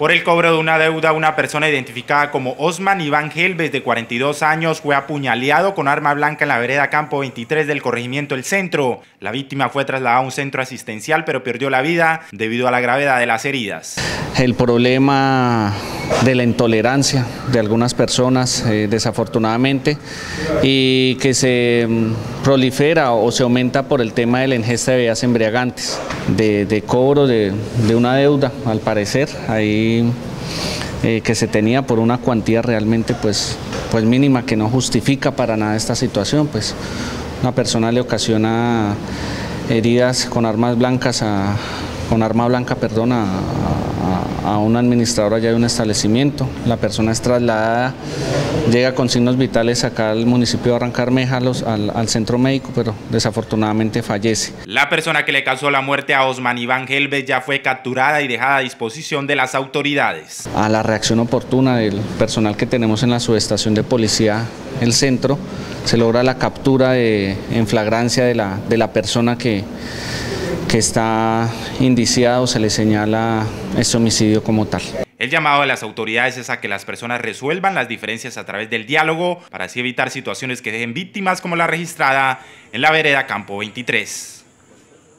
Por el cobro de una deuda, una persona identificada como Osman Iván Gelbes, de 42 años, fue apuñaleado con arma blanca en la vereda Campo 23 del corregimiento El Centro. La víctima fue trasladada a un centro asistencial, pero perdió la vida debido a la gravedad de las heridas. El problema de la intolerancia de algunas personas, eh, desafortunadamente, y que se mm, prolifera o se aumenta por el tema de la ingesta de bebidas embriagantes, de, cobro de, de una deuda, al parecer. Ahí eh, que se tenía por una cuantía realmente pues, pues mínima que no justifica para nada esta situación, pues una persona le ocasiona heridas con armas blancas a, con arma blanca, perdón, a, a, un administrador allá de un establecimiento. La persona es trasladada, llega con signos vitales acá al municipio de Arrancarmeja, al, al centro médico, pero desafortunadamente fallece. La persona que le causó la muerte a Osman Iván Gelbes ya fue capturada y dejada a disposición de las autoridades. A la reacción oportuna del personal que tenemos en la subestación de policía, el centro, se logra la captura de, en flagrancia de la, de la persona que que está indiciado, se le señala este homicidio como tal. El llamado de las autoridades es a que las personas resuelvan las diferencias a través del diálogo para así evitar situaciones que dejen víctimas como la registrada en la vereda Campo 23.